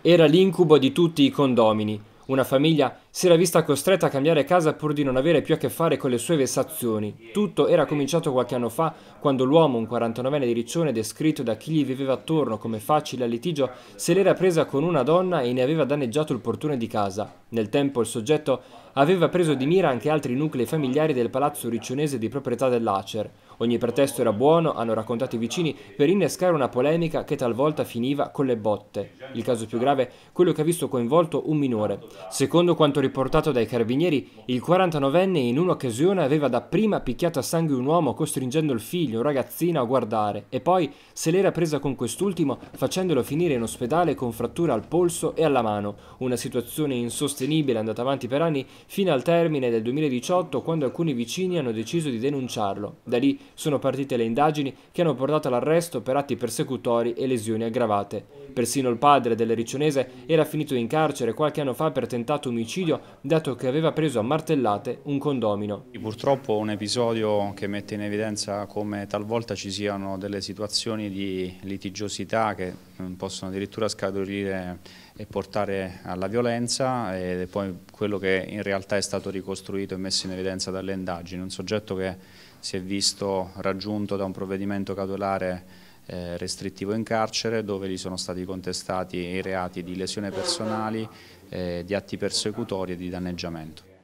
Era l'incubo di tutti i condomini. Una famiglia si era vista costretta a cambiare casa pur di non avere più a che fare con le sue vessazioni. Tutto era cominciato qualche anno fa, quando l'uomo, un 49enne di Riccione, descritto da chi gli viveva attorno come facile a litigio, se l'era presa con una donna e ne aveva danneggiato il portone di casa. Nel tempo il soggetto aveva preso di mira anche altri nuclei familiari del palazzo riccionese di proprietà dell'Acer. Ogni pretesto era buono, hanno raccontato i vicini, per innescare una polemica che talvolta finiva con le botte. Il caso più grave, quello che ha visto coinvolto un minore. Secondo quanto riportato dai carabinieri, il 49enne in un'occasione aveva dapprima picchiato a sangue un uomo costringendo il figlio, un ragazzino, a guardare e poi se l'era presa con quest'ultimo facendolo finire in ospedale con frattura al polso e alla mano. Una situazione insostenibile andata avanti per anni fino al termine del 2018 quando alcuni vicini hanno deciso di denunciarlo. Da lì sono partite le indagini che hanno portato all'arresto per atti persecutori e lesioni aggravate. Persino il padre del riccionese era finito in carcere qualche anno fa per tentato omicidio dato che aveva preso a martellate un condomino. Purtroppo un episodio che mette in evidenza come talvolta ci siano delle situazioni di litigiosità che mm, possono addirittura scaturire e portare alla violenza è poi quello che in realtà è stato ricostruito e messo in evidenza dalle indagini, un soggetto che si è visto raggiunto da un provvedimento cautelare eh, restrittivo in carcere dove gli sono stati contestati i reati di lesione personali, eh, di atti persecutori e di danneggiamento.